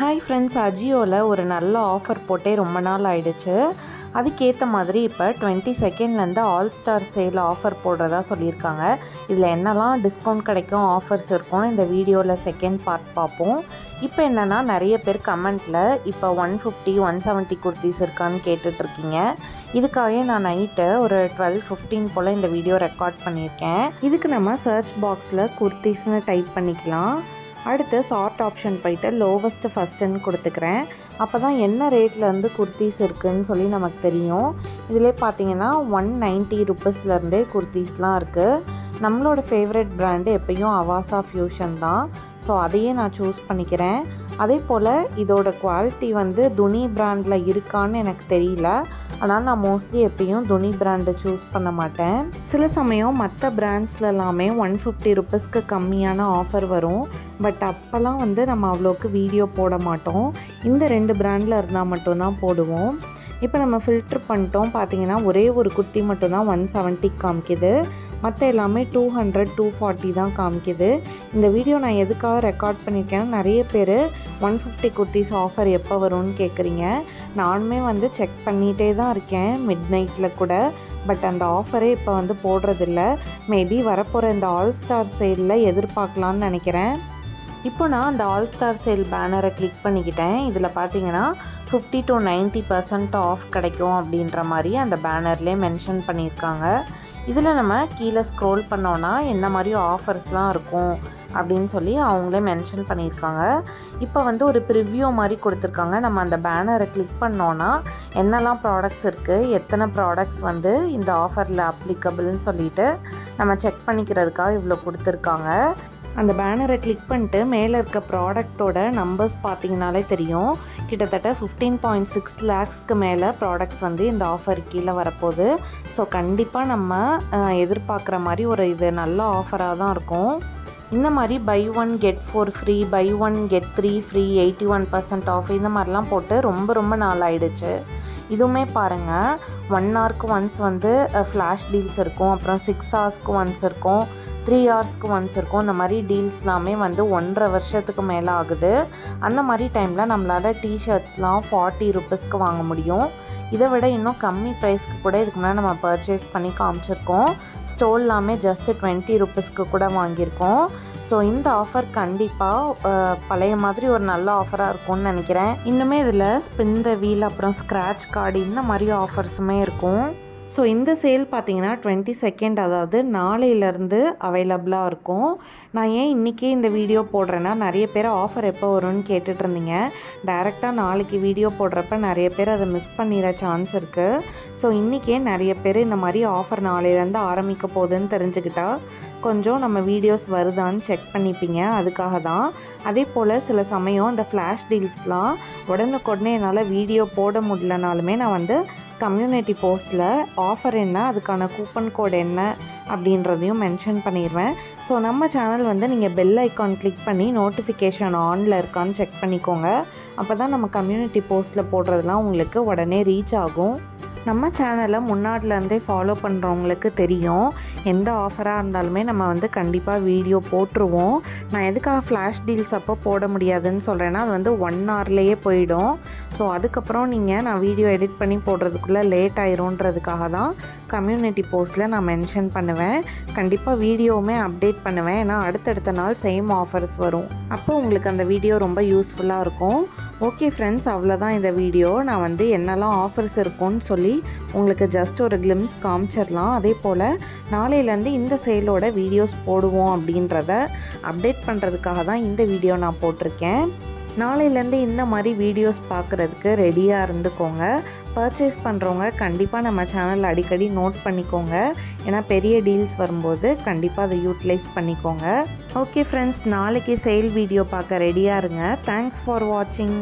Hi friends அஜியோவில் ஒரு நல்ல offer போட்டே ரொம்ப நாள் ஆயிடுச்சு. அதுக்கேற்ற மாதிரி இப்போ டுவெண்ட்டி செகண்ட்லேருந்து ஆல் ஸ்டார் சேல் ஆஃபர் போடுறதா சொல்லியிருக்காங்க. இதில் என்னெல்லாம் டிஸ்கவுண்ட் கிடைக்கும் ஆஃபர்ஸ் இருக்கும்னு இந்த வீடியோவில் செகண்ட் பார்ட் பார்ப்போம். இப்போ என்னென்னா நிறைய பேர் கமெண்ட்டில் இப்போ one fifty one seventy kurtis இருக்கான்னு கேட்டுட்ருக்கீங்க. இதுக்காகவே நான் நைட்டு ஒரு டுவெல் ஃபிஃப்டீன் போல் இந்த வீடியோ ரெக்கார்ட் பண்ணியிருக்கேன். இதுக்கு நம்ம சர்ச் பாக்ஸில் குர்த்திஸ்னு டைப் பண்ணிக்கலாம். அடுத்து ஷார்ட் ஆப்ஷன் போயிட்டு லோவஸ்ட்டு ஃபஸ்ட்டுன்னு கொடுத்துக்கிறேன். அப்போ தான் என்ன ரேட்டில் வந்து குர்த்திஸ் இருக்குதுன்னு சொல்லி நமக்கு தெரியும். இதிலே பார்த்தீங்கன்னா ஒன் நைன்ட்டி ருப்பீஸ்லேருந்தே குர்த்திஸ்லாம் இருக்குது நம்மளோட ஃபேவரட் ப்ராண்டு எப்பயும் அவாசா ஃப்யூஷன் தான். ஸோ அதையே நான் சூஸ் பண்ணிக்கிறேன். அதே போல் இதோட குவாலிட்டி வந்து துணி பிராண்டில் இருக்கான்னு எனக்கு தெரியல. ஆனால் நான் மோஸ்ட்லி எப்பயும் துணி பிராண்டை சூஸ் பண்ண மாட்டேன். சில சமயம் மற்ற பிராண்ட்ஸில் எல்லாமே ஒன் ஃபிஃப்டி ருப்பீஸ்க்கு கம்மியான ஆஃபர் வரும். பட் அப்போல்லாம் வந்து நம்ம அவ்வளோக்கு வீடியோ போட மாட்டோம். இந்த ரெண்டு பிராண்டில் இருந்தால் மட்டும்தான் போடுவோம். இப்போ நம்ம ஃபில்ட்ரு பண்ணிட்டோம். பார்த்தீங்கன்னா ஒரே ஒரு குர்த்தி மட்டும்தான் ஒன் செவன்ட்டி காமிக்குது. மற்ற எல்லாமே டூ ஹண்ட்ரட் டூ ஃபார்ட்டி தான் காமிக்குது. இந்த வீடியோ நான் எதுக்காக ரெக்கார்ட் பண்ணியிருக்கேன்னா நிறைய பேர் ஒன் ஃபிஃப்டி குர்த்திஸ் ஆஃபர் எப்போ வரும்னு கேட்குறீங்க நானுமே வந்து செக் பண்ணிகிட்டே தான் இருக்கேன் மிட் நைட்டில் கூட. பட் அந்த ஆஃபரே இப்போ வந்து போடுறதில்ல. மேபி வரப்போகிற இந்த ஆல் ஸ்டார் சேலில் எதிர்பார்க்கலான்னு நினைக்கிறேன். இப்போ நான் அந்த ஆல் ஸ்டார் சேல் பேனரை கிளிக் பண்ணிக்கிட்டேன். இதில் பார்த்தீங்கன்னா fifty to ninety percent off கிடைக்கும் அப்படின்ற மாதிரி அந்த பேனர்லேயே மென்ஷன் பண்ணியிருக்காங்க. இதில் நம்ம கீழே ஸ்க்ரோல் பண்ணோன்னா என்ன மாதிரி ஆஃபர்ஸ்லாம் இருக்கும் அப்படின்னு சொல்லி அவங்களே மென்ஷன் பண்ணியிருக்காங்க. இப்போ வந்து ஒரு ப்ரிவ்யூ மாதிரி கொடுத்துருக்காங்க. நம்ம அந்த பேனரை கிளிக் பண்ணோன்னா என்னெல்லாம் ப்ராடக்ட்ஸ் இருக்குது எத்தனை ப்ராடக்ட்ஸ் வந்து இந்த ஆஃபரில் அப்ளிகபிள்னு சொல்லிட்டு நம்ம செக் பண்ணிக்கிறதுக்காக இவ்வளோ கொடுத்துருக்காங்க. அந்த பேனரை கிளிக் பண்ணிட்டு மேலே இருக்க ப்ராடக்டோட நம்பர்ஸ் பார்த்தீங்கனாலே தெரியும். கிட்டத்தட்ட ஃபிஃப்டீன் பாயிண்ட் சிக்ஸ் லேக்ஸ்க்கு மேலே ப்ராடக்ட்ஸ் வந்து இந்த ஆஃபர் கீழே வரப்போகுது. ஸோ கண்டிப்பாக நம்ம எதிர்பார்க்குற மாதிரி ஒரு இது நல்ல ஆஃபராக தான் இருக்கும். இந்த மாதிரி buy one get four free buy one get three free eighty one percent off இந்த மாதிரிலாம் போட்டு ரொம்ப ரொம்ப நாள் ஆயிடுச்சு. இதுவுமே பாருங்கள் ஒன் ஹவருக்கு ஒன்ஸ் வந்து ஃப்ளாஷ் டீல்ஸ் இருக்கும். அப்புறம் சிக்ஸ் ஹவர்ஸ்க்கு ஒன்ஸ் இருக்கும். த்ரீ ஹவர்ஸ்க்கு ஒன்ஸ் இருக்கும். இந்த மாதிரி டீல்ஸ்லாமே வந்து ஒன்றரை வருஷத்துக்கு மேலே ஆகுது. அந்த மாதிரி டைமில் நம்மளால் டிஷர்ட்ஸ்லாம் ஃபார்ட்டி ருப்பீஸ்க்கு வாங்க முடியும். இதை விட இன்னும் கம்மி ப்ரைஸ்க்கு கூட இதுக்கு முன்னாடி நம்ம பர்ச்சேஸ் பண்ணி காமிச்சிருக்கோம். ஸ்டோல்லாமே ஜஸ்ட்டு டுவெண்ட்டி ருப்பீஸ்க்கு கூட வாங்கியிருக்கோம். ஸோ இந்த ஆஃபர் கண்டிப்பாக பழைய மாதிரி ஒரு நல்ல ஆஃபராக இருக்கும்னு நினைக்கிறேன். இன்னுமே இதில் ஸ்பின் த வீல் அப்புறம் ஸ்க்ராட்ச் கார்டு இந்த மாதிரி ஆஃபர்ஸுமே இருக்கும். ஸோ இந்த சேல் பார்த்தீங்கன்னா டுவெண்ட்டி செகண்ட் அதாவது நாளையிலேருந்து அவைலபிளாக இருக்கும். நான் ஏன் இன்றைக்கே இந்த வீடியோ போடுறேன்னா நிறைய பேர் ஆஃபர் எப்போ வரும்னு கேட்டுட்ருந்தீங்க டேரெக்டாக நாளைக்கு வீடியோ போடுறப்ப நிறைய பேர் அதை மிஸ் பண்ணிடுற சான்ஸ் இருக்குது ஸோ இன்றைக்கே நிறைய பேர் இந்த மாதிரி ஆஃபர் நாளையிலேருந்து ஆரம்பிக்க போகுதுன்னு தெரிஞ்சுக்கிட்டா கொஞ்சம் நம்ம வீடியோஸ் வருதான்னு செக் பண்ணிப்பீங்க. அதுக்காக தான். அதே போல் சில சமயம் இந்த ஃப்ளாஷ் டீல்ஸ்லாம் உடனுக்குடனே என்னால் வீடியோ போட முடியலனாலுமே நான் வந்து கம்யூனிட்டி போஸ்ட்டில் ஆஃபர் என்ன அதுக்கான கூப்பன் கோட் என்ன அப்படின்றதையும் மென்ஷன் பண்ணிடுவேன். ஸோ நம்ம சேனல் வந்து நீங்கள் பெல் ஐக்கான் கிளிக் பண்ணி நோட்டிஃபிகேஷன் ஆனில் இருக்கான்னு செக் பண்ணிக்கோங்க. அப்போ தான் நம்ம கம்யூனிட்டி போஸ்ட்டில் போடுறதுலாம் உங்களுக்கு உடனே ரீச் ஆகும். நம்ம சேனலை முன்னாடிலேருந்தே ஃபாலோ பண்ணுறவங்களுக்கு தெரியும். எந்த ஆஃபராக இருந்தாலுமே நம்ம வந்து கண்டிப்பாக வீடியோ போட்டுருவோம். நான் எதுக்காக ஃப்ளாஷ் டீல்ஸ் அப்போ போட முடியாதுன்னு சொல்கிறேன்னா அது வந்து ஒன் ஹவர்லேயே போயிடும். ஸோ அதுக்கப்புறம் நீங்கள் நான் வீடியோ எடிட் பண்ணி போடுறதுக்குள்ளே லேட் ஆயிரும்ன்றதுக்காக தான் கம்யூனிட்டி போஸ்ட்டில் நான் மென்ஷன் பண்ணுவேன். கண்டிப்பாக வீடியோவுமே அப்டேட் பண்ணுவேன். ஏன்னா அடுத்தடுத்த நாள் சேம் ஆஃபர்ஸ் வரும். அப்போ உங்களுக்கு அந்த வீடியோ ரொம்ப யூஸ்ஃபுல்லாக இருக்கும். ஓகே ஃப்ரெண்ட்ஸ் அவ்வளோதான் இந்த வீடியோ நான் வந்து என்னெல்லாம் ஆஃபர்ஸ் இருக்கும்னு சொல்லி சொல்லி உங்களுக்கு ஜஸ்ட் ஒரு கிளிம்ஸ் காமிச்சிடலாம் அதே போல் நாளையிலேருந்து இந்த சேலோட வீடியோஸ் போடுவோம் அப்படின்றத அப்டேட் பண்ணுறதுக்காக தான் இந்த வீடியோ நான் போட்டிருக்கேன். நாளையிலேருந்து இந்த மாதிரி வீடியோஸ் பார்க்குறதுக்கு ரெடியாக இருந்துக்கோங்க. பர்ச்சேஸ் பண்ணுறவங்க கண்டிப்பாக நம்ம சேனல் அடிக்கடி நோட் பண்ணிக்கோங்க. ஏன்னா பெரிய டீல்ஸ் வரும்போது கண்டிப்பாக அதை யூட்டிலைஸ் பண்ணிக்கோங்க. ஓகே ஃப்ரெண்ட்ஸ் நாளைக்கு சேல் வீடியோ பார்க்க ரெடியாக இருங்க. தேங்க்ஸ் ஃபார் வாட்சிங்